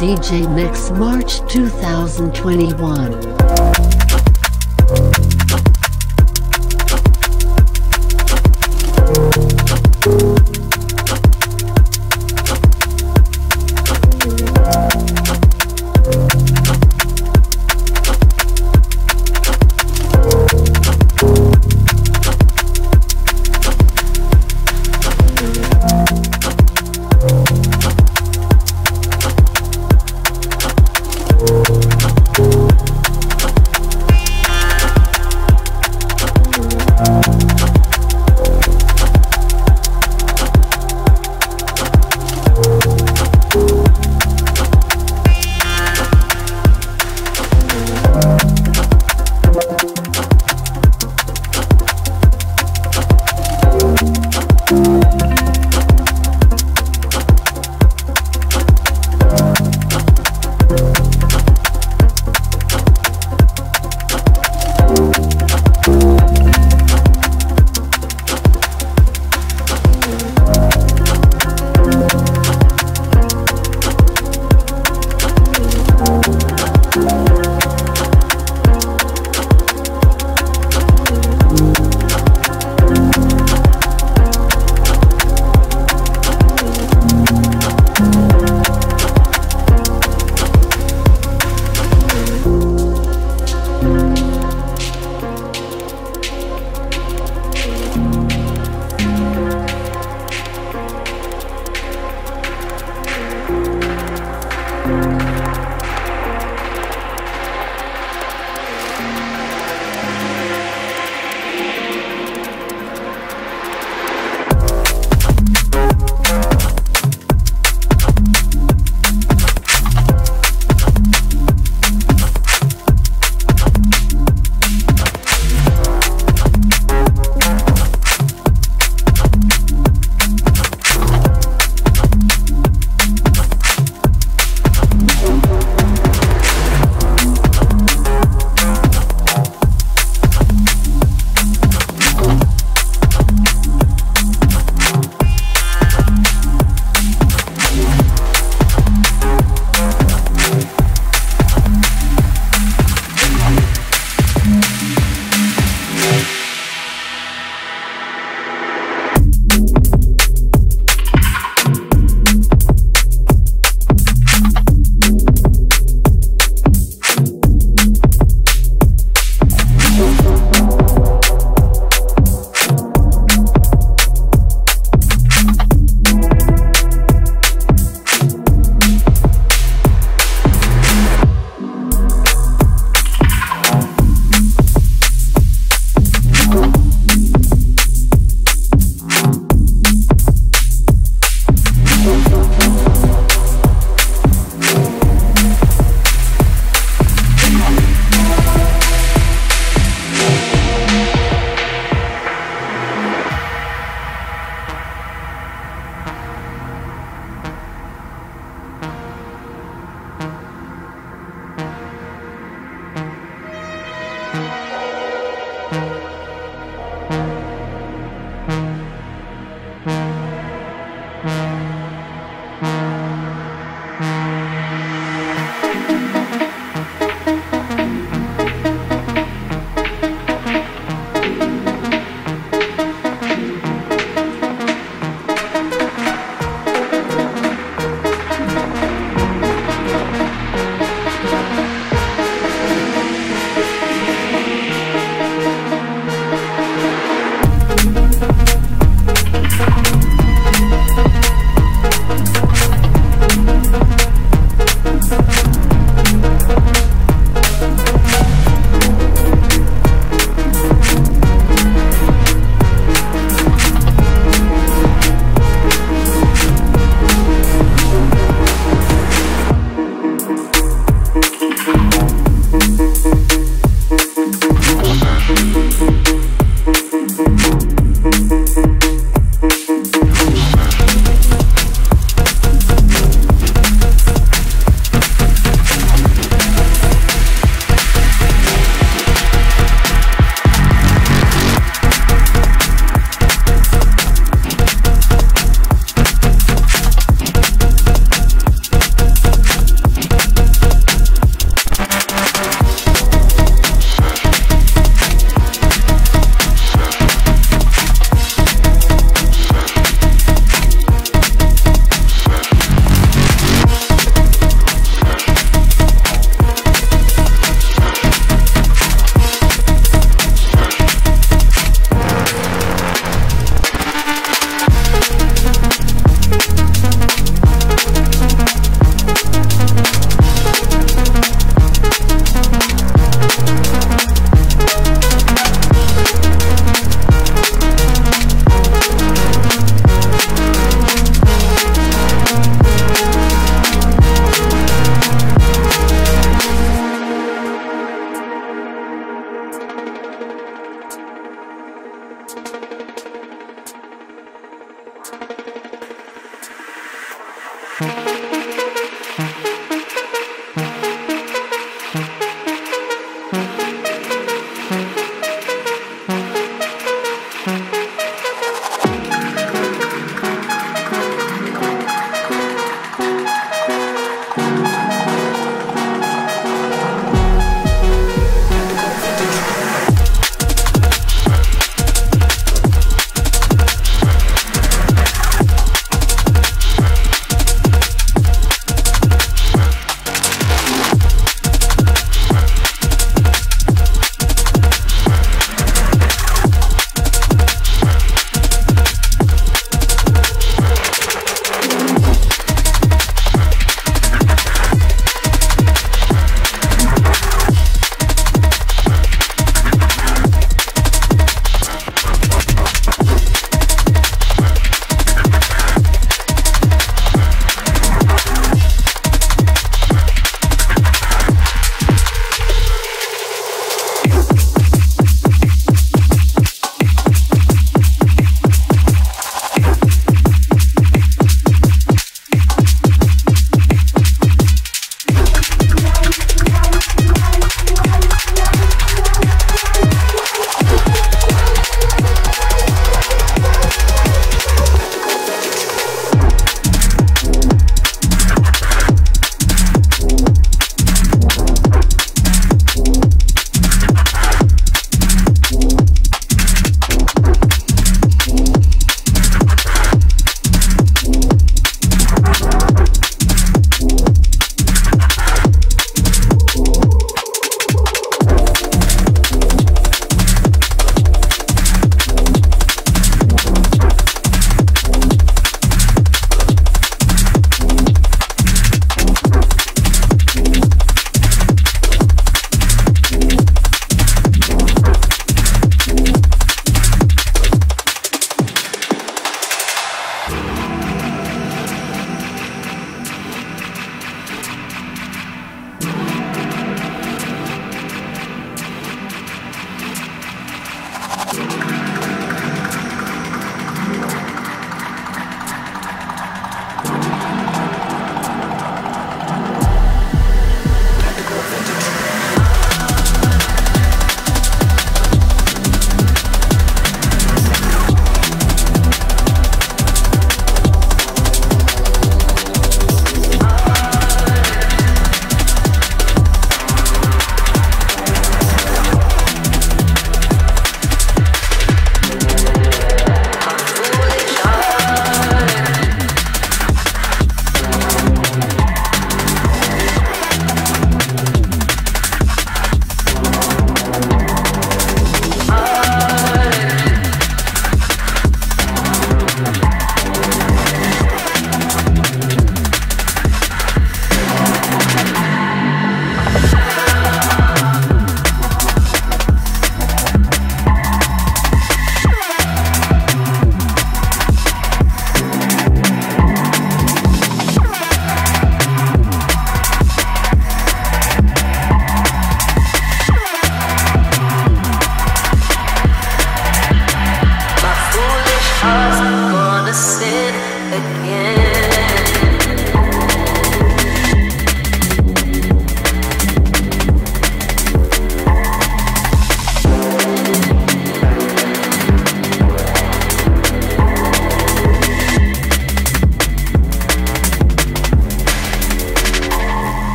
DJ Mix March 2021.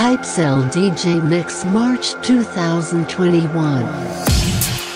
Type Cell DJ Mix March 2021.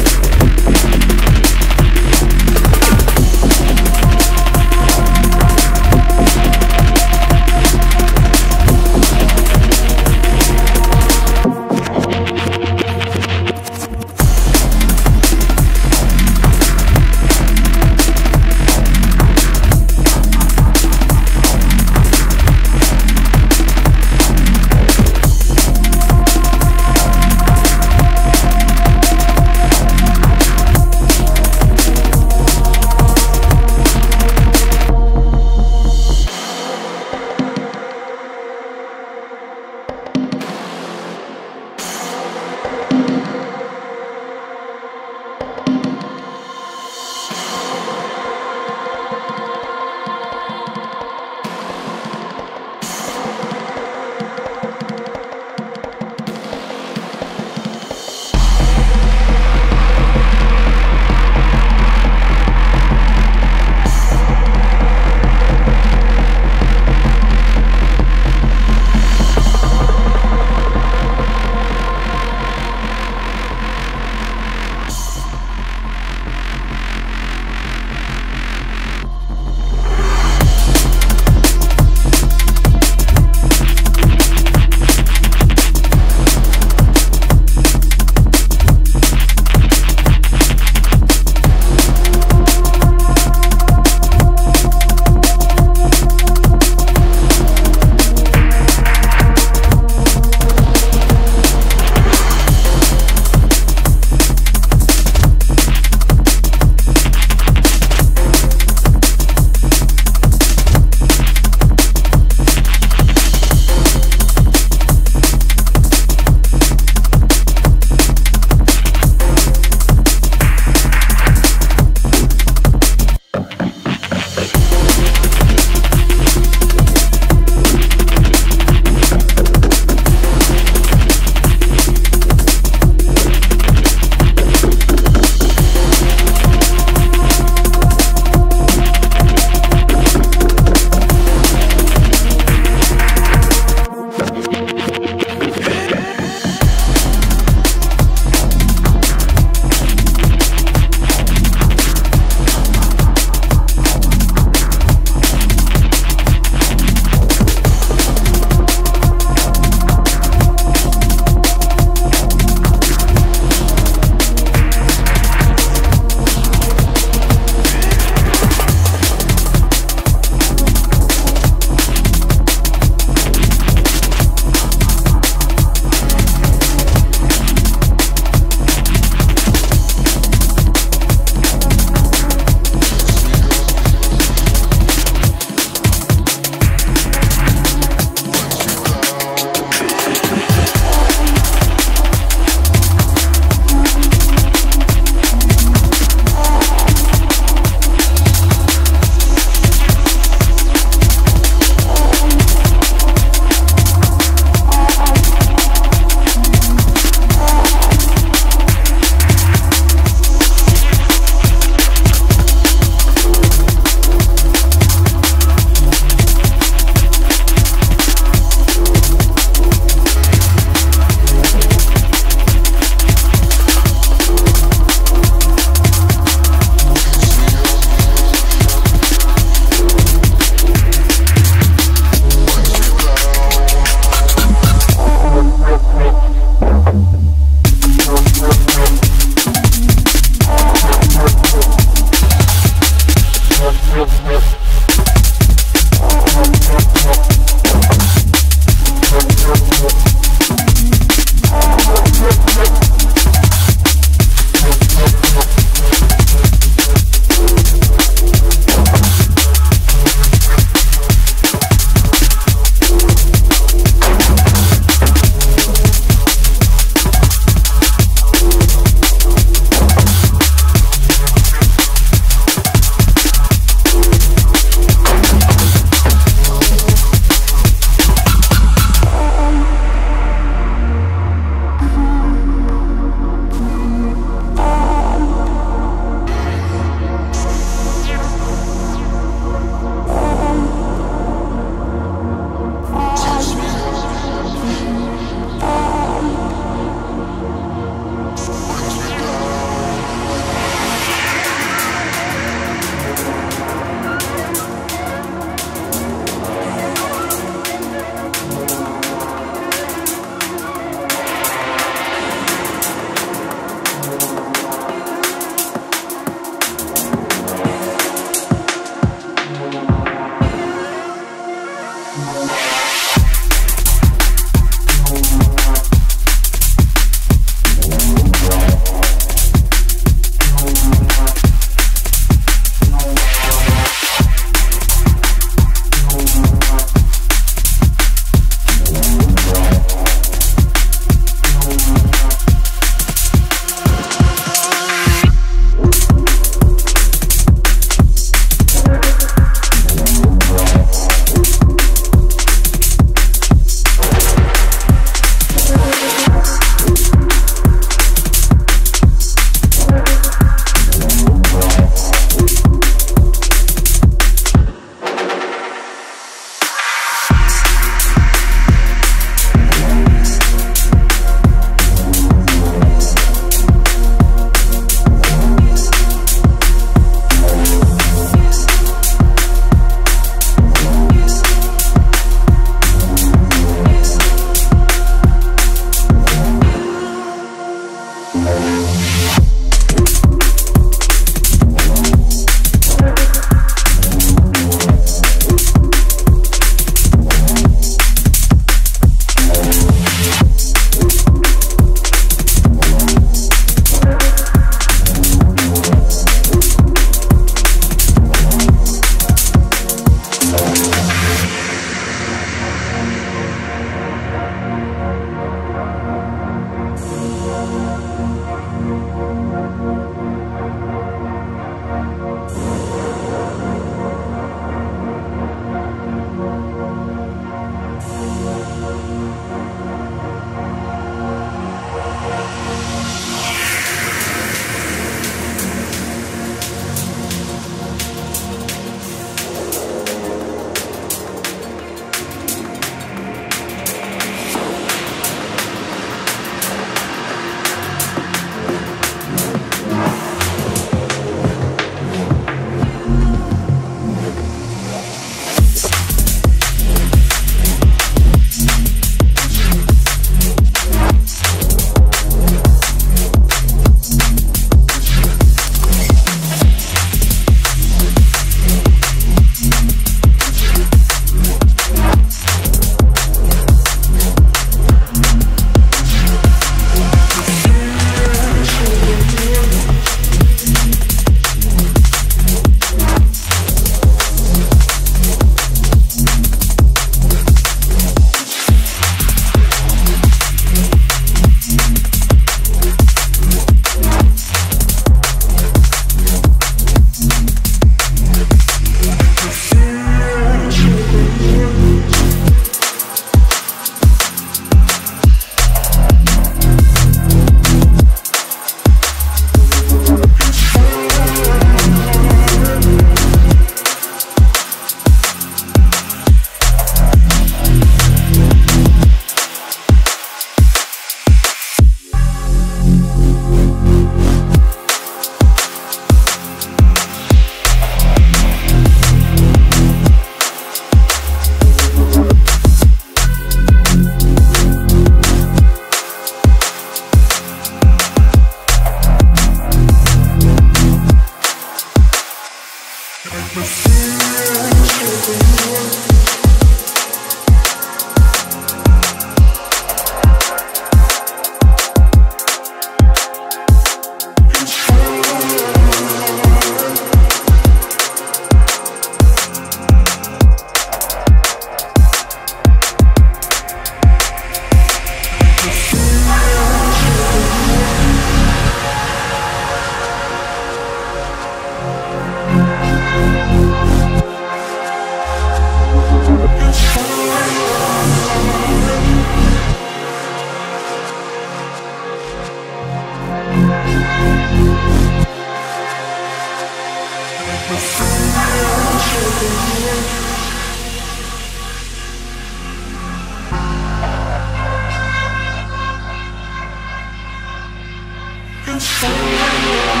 Yeah.